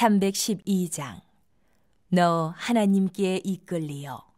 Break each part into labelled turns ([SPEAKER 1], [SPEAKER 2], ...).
[SPEAKER 1] 312장. 너 하나님께 이끌리어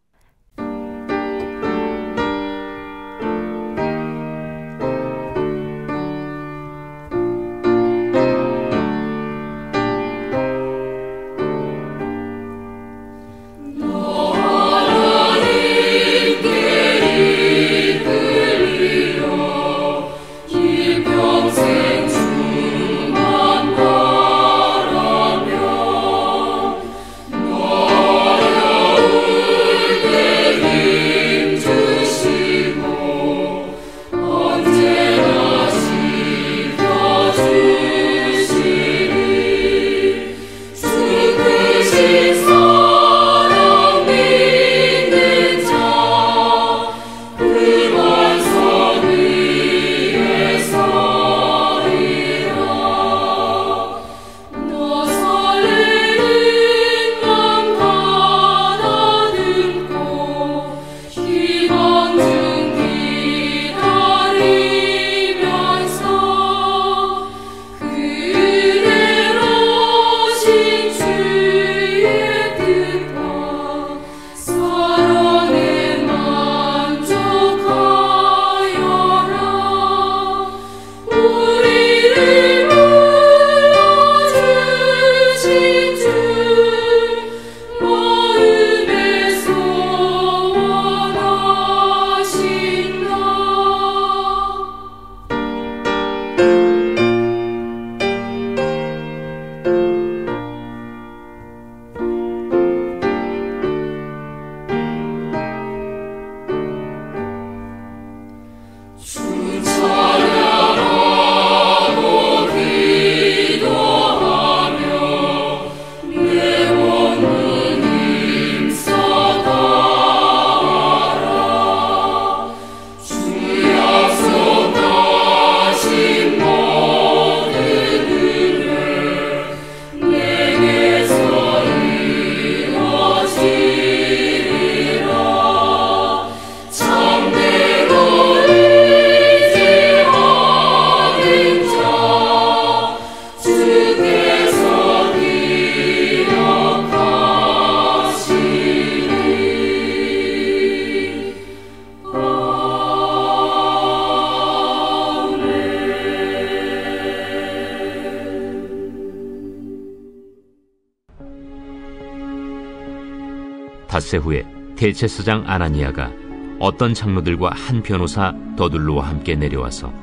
[SPEAKER 2] 대체사장 아나니아가 어떤 장로들과 한 변호사 더둘로와 함께 내려와서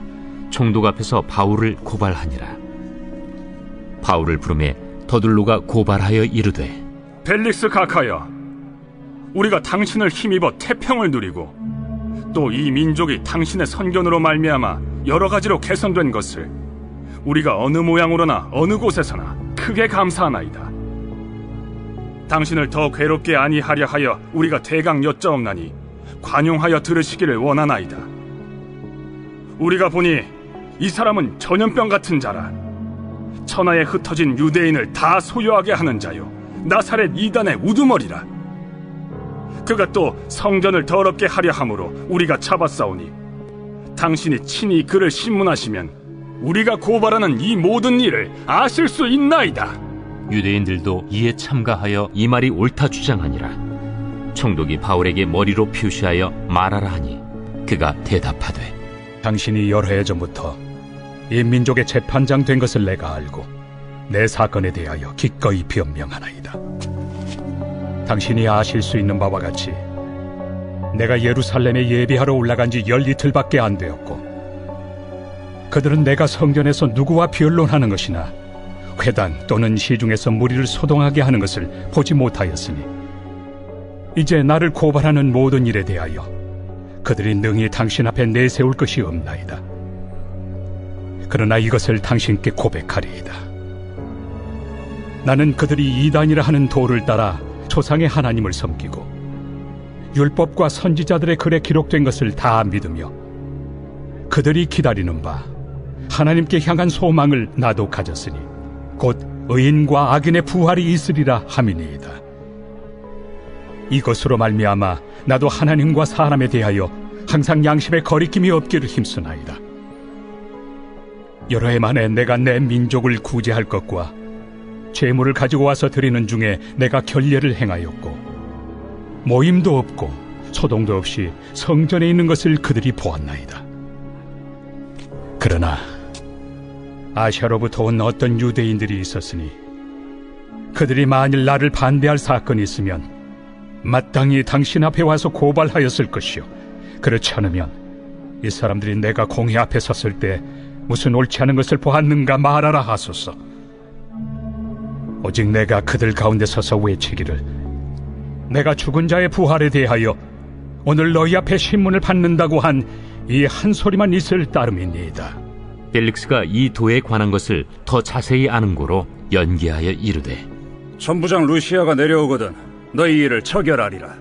[SPEAKER 2] 총독 앞에서 바울을 고발하니라. 바울을 부름에 더둘로가 고발하여 이르되
[SPEAKER 3] 벨릭스 가카야 우리가 당신을 힘입어 태평을 누리고 또 이 민족이 당신의 선견으로 말미암아 여러 가지로 개선된 것을 우리가 어느 모양으로나 어느 곳에서나 크게 감사하나이다. 당신을 더 괴롭게 아니하려 하여 우리가 대강 여짜옵나니 관용하여 들으시기를 원하나이다. 우리가 보니 이 사람은 전염병 같은 자라. 천하에 흩어진 유대인을 다 소유하게 하는 자요. 나사렛 이단의 우두머리라. 그가 또 성전을 더럽게 하려 함으로 우리가 잡았사오니 당신이 친히 그를 신문하시면 우리가 고발하는 이 모든 일을 아실 수 있나이다.
[SPEAKER 2] 유대인들도 이에 참가하여 이 말이 옳다 주장하니라. 총독이 바울에게 머리로 표시하여 말하라 하니 그가 대답하되
[SPEAKER 4] 당신이 여러 해 전부터 이 민족의 재판장 된 것을 내가 알고 내 사건에 대하여 기꺼이 변명하나이다. 당신이 아실 수 있는 바와 같이 내가 예루살렘에 예비하러 올라간 지 열 이틀밖에 안 되었고 그들은 내가 성전에서 누구와 변론하는 것이나 회당 또는 시중에서 무리를 소동하게 하는 것을 보지 못하였으니 이제 나를 고발하는 모든 일에 대하여 그들이 능히 당신 앞에 내세울 것이 없나이다. 그러나 이것을 당신께 고백하리이다. 나는 그들이 이단이라 하는 도를 따라 조상의 하나님을 섬기고 율법과 선지자들의 글에 기록된 것을 다 믿으며 그들이 기다리는 바 하나님께 향한 소망을 나도 가졌으니 곧 의인과 악인의 부활이 있으리라 함이니이다. 이것으로 말미암아 나도 하나님과 사람에 대하여 항상 양심의 거리낌이 없기를 힘쓰나이다. 여러 해 만에 내가 내 민족을 구제할 것과 재물을 가지고 와서 드리는 중에 내가 결례를 행하였고 모임도 없고 소동도 없이 성전에 있는 것을 그들이 보았나이다. 그러나 아시아로부터 온 어떤 유대인들이 있었으니 그들이 만일 나를 반대할 사건이 있으면 마땅히 당신 앞에 와서 고발하였을 것이요 그렇지 않으면 이 사람들이 내가 공회 앞에 섰을 때 무슨 옳지 않은 것을 보았는가 말하라 하소서. 오직 내가 그들 가운데 서서 외치기를 내가 죽은 자의 부활에 대하여 오늘 너희 앞에 신문을 받는다고 한 이한 소리만 있을 따름이니이다.
[SPEAKER 2] 벨릭스가 이 도에 관한 것을 더 자세히 아는 고로 연기하여 이르되
[SPEAKER 5] 천부장 루시아가 내려오거든 너희 일을 처결하리라.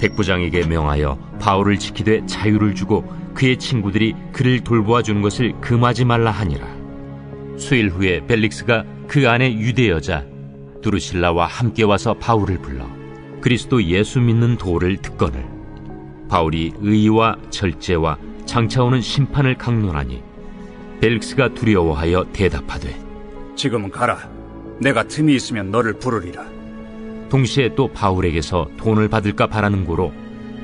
[SPEAKER 2] 백부장에게 명하여 바울을 지키되 자유를 주고 그의 친구들이 그를 돌보아 주는 것을 금하지 말라 하니라. 수일 후에 벨릭스가 그 안에 유대 여자 두루실라와 함께 와서 바울을 불러 그리스도 예수 믿는 도를 듣거늘 바울이 의와 절제와 장차 오는 심판을 강론하니 벨릭스가 두려워하여 대답하되
[SPEAKER 5] 지금은 가라. 내가 틈이 있으면 너를 부르리라.
[SPEAKER 2] 동시에 또 바울에게서 돈을 받을까 바라는 고로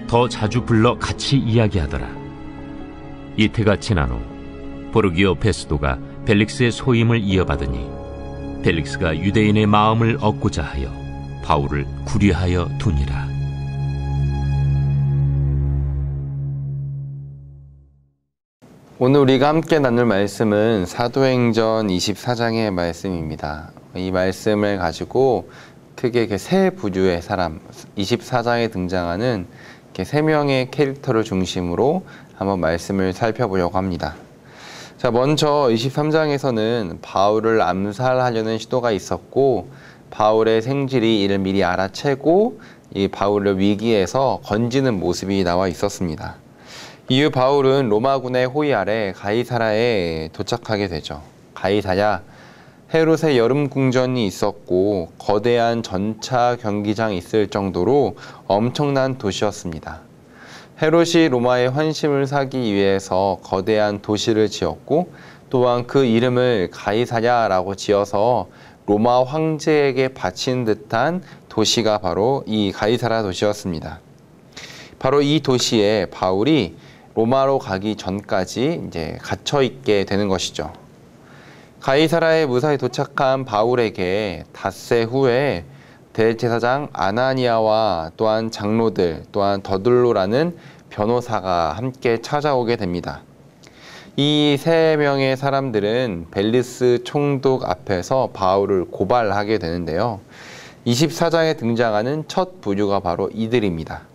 [SPEAKER 2] 더 자주 불러 같이 이야기하더라. 이태가 지난 후 보르기오 페스도가 벨릭스의 소임을 이어받으니 벨릭스가 유대인의 마음을 얻고자 하여 바울을 구리하여 두니라.
[SPEAKER 6] 오늘 우리가 함께 나눌 말씀은 사도행전 24장의 말씀입니다. 이 말씀을 가지고 크게 이렇게 세 부류의 사람, 24장에 등장하는 이렇게 세 명의 캐릭터를 중심으로 한번 말씀을 살펴보려고 합니다. 자, 먼저 23장에서는 바울을 암살하려는 시도가 있었고, 바울의 생질이 이를 미리 알아채고, 이 바울을 위기에서 건지는 모습이 나와 있었습니다. 이후 바울은 로마군의 호위 아래 가이사라에 도착하게 되죠. 가이사야 헤롯의 여름 궁전이 있었고 거대한 전차 경기장이 있을 정도로 엄청난 도시였습니다. 헤롯이 로마의 환심을 사기 위해서 거대한 도시를 지었고 또한 그 이름을 가이사야라고 지어서 로마 황제에게 바친 듯한 도시가 바로 이 가이사라 도시였습니다. 바로 이 도시에 바울이 로마로 가기 전까지 이제 갇혀 있게 되는 것이죠. 가이사라에 무사히 도착한 바울에게 닷새 후에 대제사장 아나니아와 또한 장로들 또한 더들로라는 변호사가 함께 찾아오게 됩니다. 이 세 명의 사람들은 벨리스 총독 앞에서 바울을 고발하게 되는데요. 24장에 등장하는 첫 부류가 바로 이들입니다.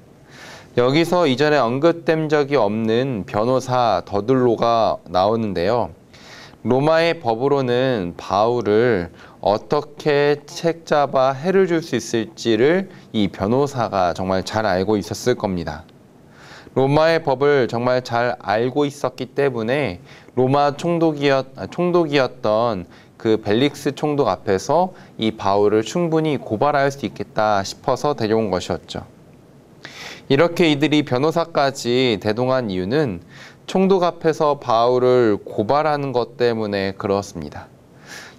[SPEAKER 6] 여기서 이전에 언급된 적이 없는 변호사 더들로가 나오는데요. 로마의 법으로는 바울을 어떻게 책 잡아 해를 줄 수 있을지를 이 변호사가 정말 잘 알고 있었을 겁니다. 로마의 법을 정말 잘 알고 있었기 때문에 로마 총독이었, 총독이었던 그 벨릭스 총독 앞에서 이 바울을 충분히 고발할 수 있겠다 싶어서 데려온 것이었죠. 이렇게 이들이 변호사까지 대동한 이유는 총독 앞에서 바울을 고발하는 것 때문에 그렇습니다.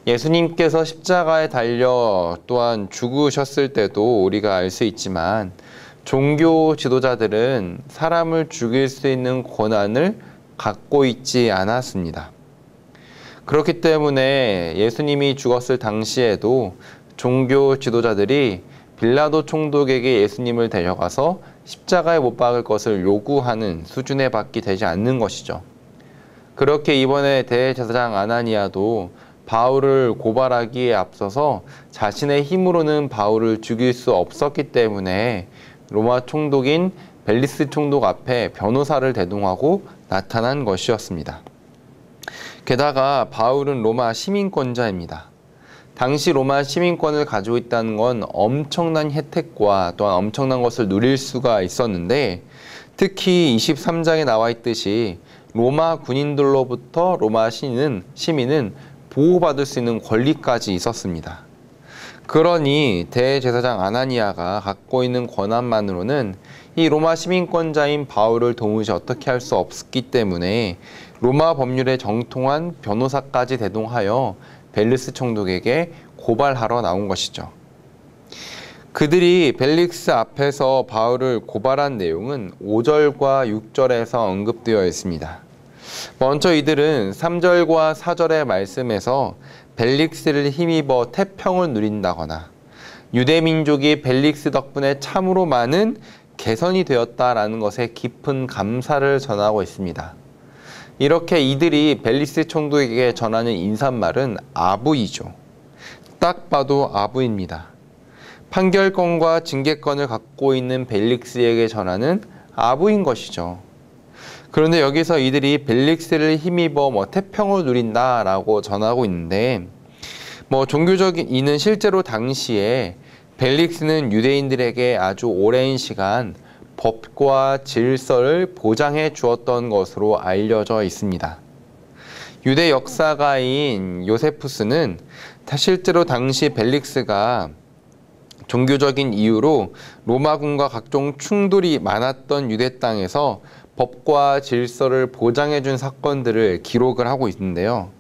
[SPEAKER 6] 예수님께서 십자가에 달려 또한 죽으셨을 때도 우리가 알 수 있지만 종교 지도자들은 사람을 죽일 수 있는 권한을 갖고 있지 않았습니다. 그렇기 때문에 예수님이 죽었을 당시에도 종교 지도자들이 빌라도 총독에게 예수님을 데려가서 십자가에 못 박을 것을 요구하는 수준의 밖이 되지 않는 것이죠. 그렇게 이번에 대제사장 아나니아도 바울을 고발하기에 앞서서 자신의 힘으로는 바울을 죽일 수 없었기 때문에 로마 총독인 벨리스 총독 앞에 변호사를 대동하고 나타난 것이었습니다. 게다가 바울은 로마 시민권자입니다. 당시 로마 시민권을 가지고 있다는 건 엄청난 혜택과 또한 엄청난 것을 누릴 수가 있었는데 특히 23장에 나와 있듯이 로마 군인들로부터 로마 시민은, 시민은 보호받을 수 있는 권리까지 있었습니다. 그러니 대제사장 아나니아가 갖고 있는 권한만으로는 이 로마 시민권자인 바울을 도무지 어떻게 할 수 없기 때문에 로마 법률에 정통한 변호사까지 대동하여 벨리스 총독에게 고발하러 나온 것이죠. 그들이 벨릭스 앞에서 바울을 고발한 내용은 5절과 6절에서 언급되어 있습니다. 먼저 이들은 3절과 4절의 말씀에서 벨릭스를 힘입어 태평을 누린다거나 유대 민족이 벨릭스 덕분에 참으로 많은 개선이 되었다라는 것에 깊은 감사를 전하고 있습니다. 이렇게 이들이 벨리스 총독에게 전하는 인사말은 아부이죠. 딱 봐도 아부입니다. 판결권과 징계권을 갖고 있는 벨릭스에게 전하는 아부인 것이죠. 그런데 여기서 이들이 벨릭스를 힘입어 뭐 태평을 누린다라고 전하고 있는데 뭐 종교적인 이는 실제로 당시에 벨릭스는 유대인들에게 아주 오랜 시간 법과 질서를 보장해 주었던 것으로 알려져 있습니다. 유대 역사가인 요세푸스는 실제로 당시 벨릭스가 종교적인 이유로 로마군과 각종 충돌이 많았던 유대 땅에서 법과 질서를 보장해 준 사건들을 기록을 하고 있는데요.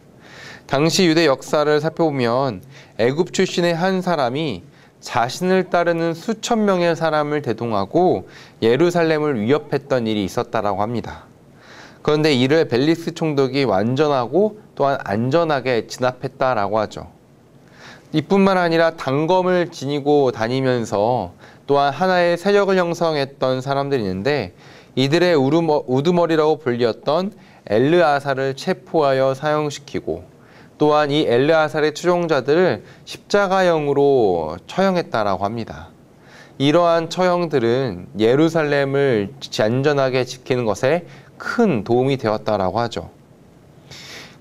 [SPEAKER 6] 당시 유대 역사를 살펴보면 애굽 출신의 한 사람이 자신을 따르는 수천 명의 사람을 대동하고 예루살렘을 위협했던 일이 있었다라고 합니다. 그런데 이를 벨리스 총독이 완전하고 또한 안전하게 진압했다라고 하죠. 이뿐만 아니라 단검을 지니고 다니면서 또한 하나의 세력을 형성했던 사람들이 있는데 이들의 우두머리라고 불렸던 엘르아사를 체포하여 사형시키고 또한 이 엘르아살의 추종자들을 십자가형으로 처형했다라고 합니다. 이러한 처형들은 예루살렘을 안전하게 지키는 것에 큰 도움이 되었다라고 하죠.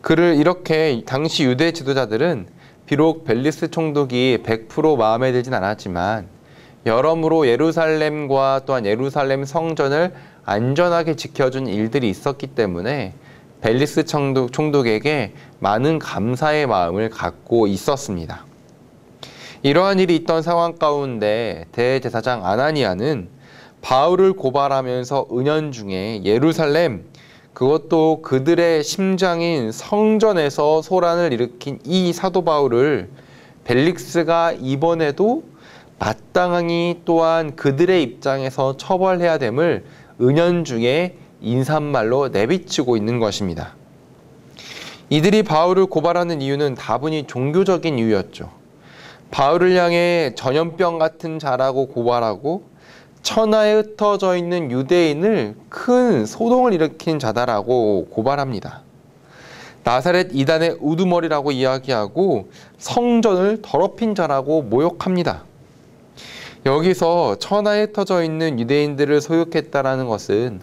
[SPEAKER 6] 그를 이렇게 당시 유대 지도자들은 비록 벨리스 총독이 100% 마음에 들진 않았지만 여러모로 예루살렘과 또한 예루살렘 성전을 안전하게 지켜준 일들이 있었기 때문에 벨리스 총독, 총독에게 많은 감사의 마음을 갖고 있었습니다. 이러한 일이 있던 상황 가운데 대제사장 아나니아는 바울을 고발하면서 은연중에 예루살렘 그것도 그들의 심장인 성전에서 소란을 일으킨 이 사도 바울을 벨릭스가 이번에도 마땅히 또한 그들의 입장에서 처벌해야 됨을 은연중에 인사말로 내비치고 있는 것입니다. 이들이 바울을 고발하는 이유는 다분히 종교적인 이유였죠. 바울을 향해 전염병 같은 자라고 고발하고 천하에 흩어져 있는 유대인을 큰 소동을 일으킨 자다라고 고발합니다. 나사렛 이단의 우두머리라고 이야기하고 성전을 더럽힌 자라고 모욕합니다. 여기서 천하에 흩어져 있는 유대인들을 소욕했다라는 것은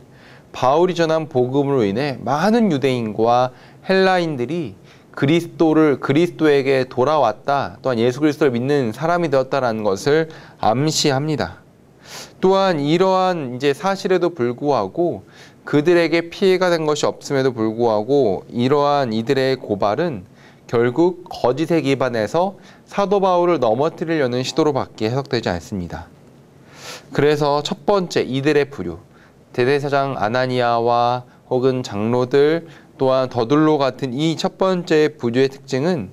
[SPEAKER 6] 바울이 전한 복음으로 인해 많은 유대인과 헬라인들이 그리스도를 그리스도에게 돌아왔다 또한 예수 그리스도를 믿는 사람이 되었다라는 것을 암시합니다. 또한 이러한 이제 사실에도 불구하고 그들에게 피해가 된 것이 없음에도 불구하고 이러한 이들의 고발은 결국 거짓에 기반해서 사도 바울을 넘어뜨리려는 시도로밖에 해석되지 않습니다. 그래서 첫 번째 이들의 부류 대대사장 아나니아와 혹은 장로들 또한 더둘로 같은 이 첫 번째 부류의 특징은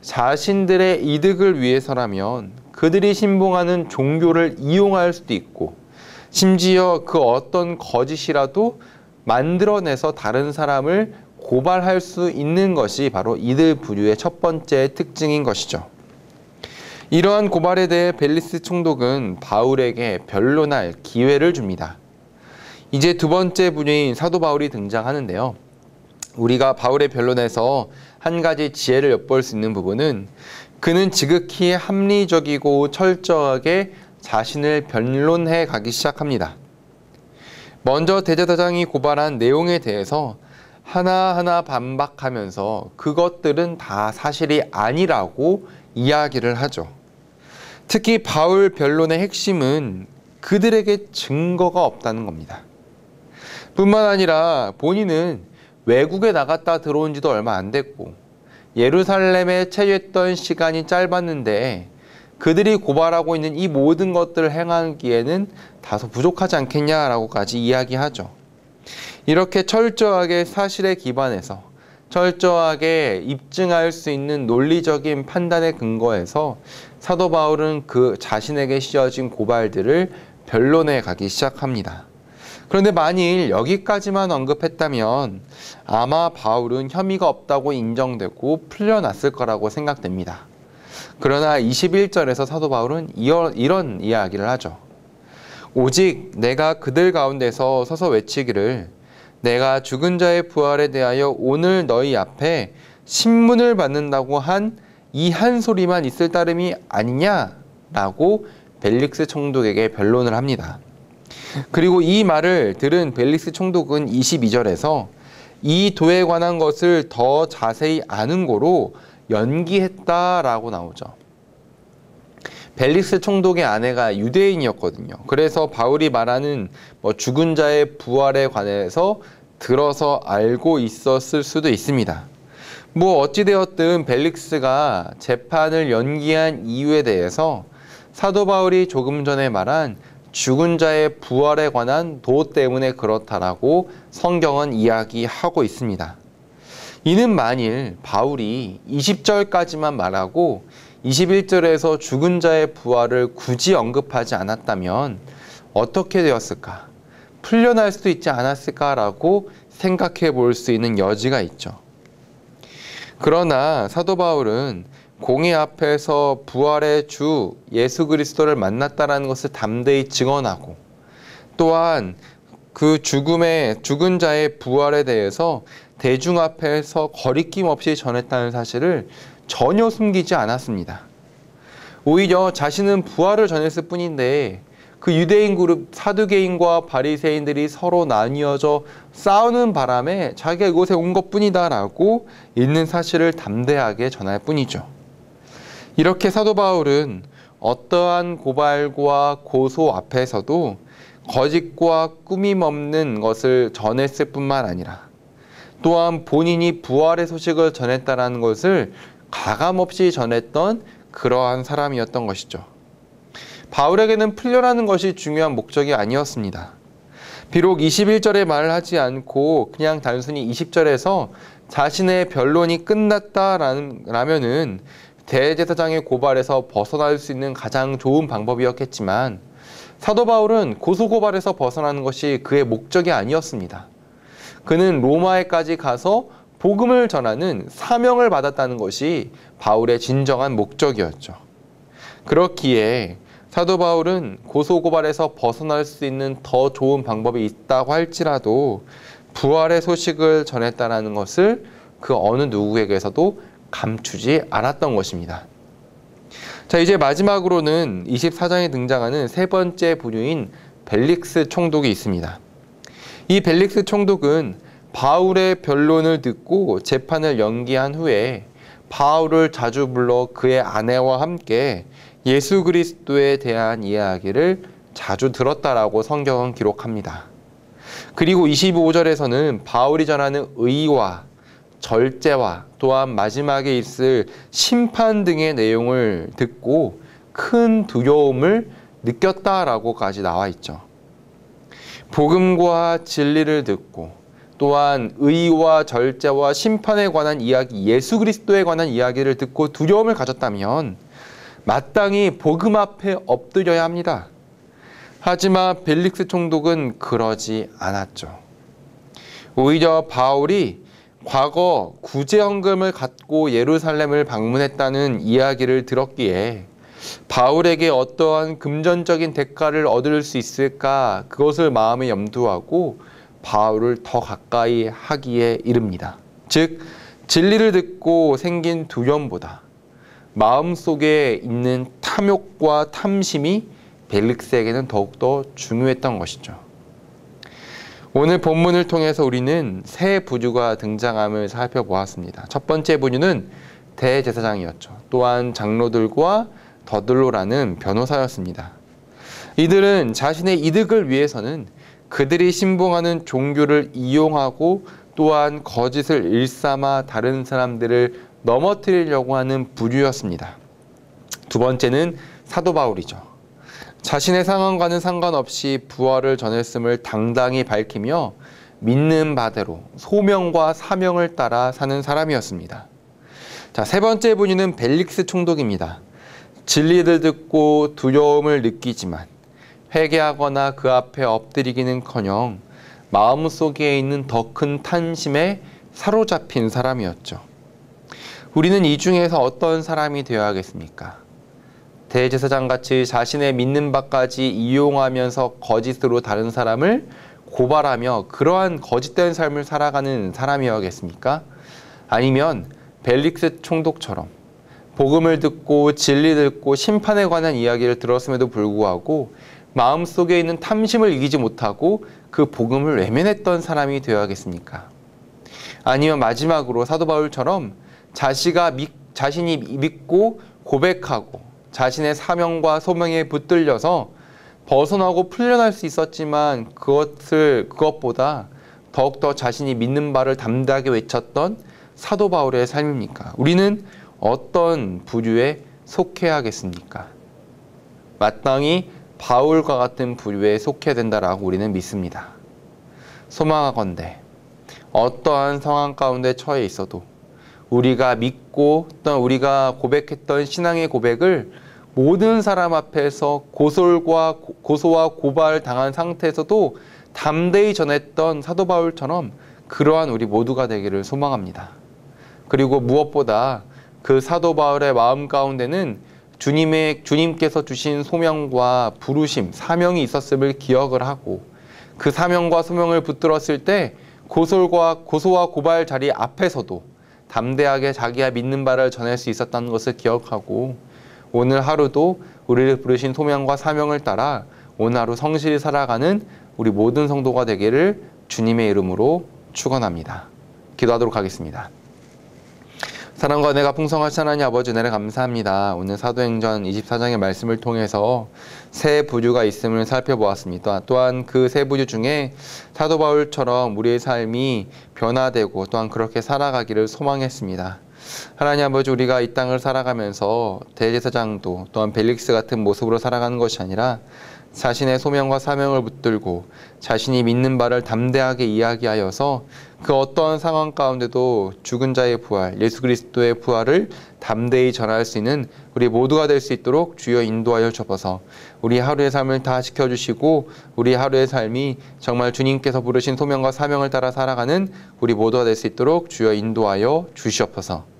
[SPEAKER 6] 자신들의 이득을 위해서라면 그들이 신봉하는 종교를 이용할 수도 있고 심지어 그 어떤 거짓이라도 만들어내서 다른 사람을 고발할 수 있는 것이 바로 이들 부류의 첫 번째 특징인 것이죠. 이러한 고발에 대해 벨리스 총독은 바울에게 변론할 기회를 줍니다. 이제 두 번째 분야인 사도 바울이 등장하는데요. 우리가 바울의 변론에서 한 가지 지혜를 엿볼 수 있는 부분은 그는 지극히 합리적이고 철저하게 자신을 변론해 가기 시작합니다. 먼저 대제사장이 고발한 내용에 대해서 하나하나 반박하면서 그것들은 다 사실이 아니라고 이야기를 하죠. 특히 바울 변론의 핵심은 그들에게 증거가 없다는 겁니다. 뿐만 아니라 본인은 외국에 나갔다 들어온 지도 얼마 안 됐고 예루살렘에 체류했던 시간이 짧았는데 그들이 고발하고 있는 이 모든 것들을 행하기에는 다소 부족하지 않겠냐라고까지 이야기하죠. 이렇게 철저하게 사실에 기반해서 철저하게 입증할 수 있는 논리적인 판단에 근거해서 사도 바울은 그 자신에게 씌어진 고발들을 변론해 가기 시작합니다. 그런데 만일 여기까지만 언급했다면 아마 바울은 혐의가 없다고 인정되고 풀려났을 거라고 생각됩니다. 그러나 21절에서 사도 바울은 이런 이야기를 하죠. 오직 내가 그들 가운데서 서서 외치기를 내가 죽은 자의 부활에 대하여 오늘 너희 앞에 신문을 받는다고 한 이 한 소리만 있을 따름이 아니냐라고 벨릭스 총독에게 변론을 합니다. 그리고 이 말을 들은 벨릭스 총독은 22절에서 이 도에 관한 것을 더 자세히 아는 고로 연기했다라고 나오죠. 벨릭스 총독의 아내가 유대인이었거든요. 그래서 바울이 말하는 뭐 죽은 자의 부활에 관해서 들어서 알고 있었을 수도 있습니다. 뭐 어찌되었든 벨릭스가 재판을 연기한 이유에 대해서 사도 바울이 조금 전에 말한 죽은 자의 부활에 관한 도 때문에 그렇다라고 성경은 이야기하고 있습니다. 이는 만일 바울이 20절까지만 말하고 21절에서 죽은 자의 부활을 굳이 언급하지 않았다면 어떻게 되었을까? 풀려날 수도 있지 않았을까라고 생각해 볼 수 있는 여지가 있죠. 그러나 사도 바울은 공의 앞에서 부활의 주 예수 그리스도를 만났다라는 것을 담대히 증언하고 또한 그 죽음의 죽은 자의 부활에 대해서 대중 앞에서 거리낌 없이 전했다는 사실을 전혀 숨기지 않았습니다. 오히려 자신은 부활을 전했을 뿐인데 그 유대인 그룹 사두개인과 바리새인들이 서로 나뉘어져 싸우는 바람에 자기가 이곳에 온 것뿐이다라고 있는 사실을 담대하게 전할 뿐이죠. 이렇게 사도 바울은 어떠한 고발과 고소 앞에서도 거짓과 꾸밈 없는 것을 전했을 뿐만 아니라 또한 본인이 부활의 소식을 전했다라는 것을 가감없이 전했던 그러한 사람이었던 것이죠. 바울에게는 풀려나는 것이 중요한 목적이 아니었습니다. 비록 21절에 말을 하지 않고 그냥 단순히 20절에서 자신의 변론이 끝났다라면은 대제사장의 고발에서 벗어날 수 있는 가장 좋은 방법이었겠지만 사도 바울은 고소고발에서 벗어나는 것이 그의 목적이 아니었습니다. 그는 로마에까지 가서 복음을 전하는 사명을 받았다는 것이 바울의 진정한 목적이었죠. 그렇기에 사도 바울은 고소고발에서 벗어날 수 있는 더 좋은 방법이 있다고 할지라도 부활의 소식을 전했다는 것을 그 어느 누구에게서도 감추지 않았던 것입니다. 자, 이제 마지막으로는 24장에 등장하는 세 번째 부류인 벨릭스 총독이 있습니다. 이 벨릭스 총독은 바울의 변론을 듣고 재판을 연기한 후에 바울을 자주 불러 그의 아내와 함께 예수 그리스도에 대한 이야기를 자주 들었다라고 성경은 기록합니다. 그리고 25절에서는 바울이 전하는 의와 절제와 또한 마지막에 있을 심판 등의 내용을 듣고 큰 두려움을 느꼈다라고까지 나와 있죠. 복음과 진리를 듣고 또한 의와 절제와 심판에 관한 이야기, 예수 그리스도에 관한 이야기를 듣고 두려움을 가졌다면 마땅히 복음 앞에 엎드려야 합니다. 하지만 벨릭스 총독은 그러지 않았죠. 오히려 바울이 과거 구제헌금을 갖고 예루살렘을 방문했다는 이야기를 들었기에 바울에게 어떠한 금전적인 대가를 얻을 수 있을까 그것을 마음에 염두하고 바울을 더 가까이 하기에 이릅니다. 즉 진리를 듣고 생긴 두려움보다 마음속에 있는 탐욕과 탐심이 벨릭스에게는 더욱더 중요했던 것이죠. 오늘 본문을 통해서 우리는 새 부류가 등장함을 살펴보았습니다. 첫 번째 부류는 대제사장이었죠. 또한 장로들과 더들로라는 변호사였습니다. 이들은 자신의 이득을 위해서는 그들이 신봉하는 종교를 이용하고 또한 거짓을 일삼아 다른 사람들을 넘어뜨리려고 하는 부류였습니다. 두 번째는 사도 바울이죠. 자신의 상황과는 상관없이 부활을 전했음을 당당히 밝히며 믿는 바대로 소명과 사명을 따라 사는 사람이었습니다. 자, 세 번째 분위는 벨릭스 총독입니다. 진리를 듣고 두려움을 느끼지만 회개하거나 그 앞에 엎드리기는커녕 마음속에 있는 더 큰 탄심에 사로잡힌 사람이었죠. 우리는 이 중에서 어떤 사람이 되어야겠습니까? 대제사장 같이 자신의 믿는 바까지 이용하면서 거짓으로 다른 사람을 고발하며 그러한 거짓된 삶을 살아가는 사람이어야겠습니까? 아니면 벨릭스 총독처럼 복음을 듣고 진리 듣고 심판에 관한 이야기를 들었음에도 불구하고 마음속에 있는 탐심을 이기지 못하고 그 복음을 외면했던 사람이 되어야겠습니까? 아니면 마지막으로 사도 바울처럼 자신이 믿고 고백하고 자신의 사명과 소명에 붙들려서 벗어나고 풀려날 수 있었지만 그것을 그것보다 더욱더 자신이 믿는 바를 담대하게 외쳤던 사도 바울의 삶입니까? 우리는 어떤 부류에 속해야 겠습니까? 마땅히 바울과 같은 부류에 속해야 된다라고 우리는 믿습니다. 소망하건대 어떠한 상황 가운데 처해 있어도 우리가 믿고 또 우리가 고백했던 신앙의 고백을 모든 사람 앞에서 고솔과 고소와 고발 당한 상태에서도 담대히 전했던 사도 바울처럼 그러한 우리 모두가 되기를 소망합니다. 그리고 무엇보다 그 사도 바울의 마음 가운데는 주님의 주님께서 주신 소명과 부르심, 사명이 있었음을 기억을 하고 그 사명과 소명을 붙들었을 때 고솔과 고소와 고발 자리 앞에서도 담대하게 자기가 믿는 바를 전할 수 있었다는 것을 기억하고 오늘 하루도 우리를 부르신 소명과 사명을 따라 오늘 하루 성실히 살아가는 우리 모든 성도가 되기를 주님의 이름으로 축원합니다. 기도하도록 하겠습니다. 사랑과 내가 풍성하신 하나님 아버지 은혜를 감사합니다. 오늘 사도행전 24장의 말씀을 통해서 세 부류가 있음을 살펴보았습니다. 또한 그 세 부류 중에 사도 바울처럼 우리의 삶이 변화되고 또한 그렇게 살아가기를 소망했습니다. 하나님 아버지 우리가 이 땅을 살아가면서 대제사장도 또한 벨릭스 같은 모습으로 살아가는 것이 아니라 자신의 소명과 사명을 붙들고 자신이 믿는 바를 담대하게 이야기하여서 그 어떠한 상황 가운데도 죽은 자의 부활, 예수 그리스도의 부활을 담대히 전할 수 있는 우리 모두가 될 수 있도록 주여 인도하여 주옵소서. 우리 하루의 삶을 다 지켜주시고 우리 하루의 삶이 정말 주님께서 부르신 소명과 사명을 따라 살아가는 우리 모두가 될 수 있도록 주여 인도하여 주시옵소서.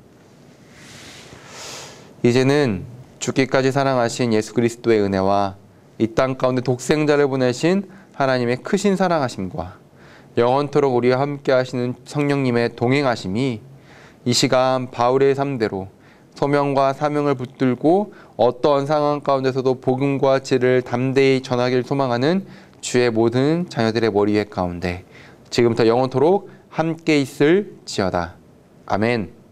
[SPEAKER 6] 이제는 죽기까지 사랑하신 예수 그리스도의 은혜와 이 땅 가운데 독생자를 보내신 하나님의 크신 사랑하심과 영원토록 우리와 함께 하시는 성령님의 동행하심이 이 시간 바울의 삶대로 소명과 사명을 붙들고 어떠한 상황 가운데서도 복음과 지를 담대히 전하기를 소망하는 주의 모든 자녀들의 머리 위 가운데 지금부터 영원토록 함께 있을 지어다. 아멘.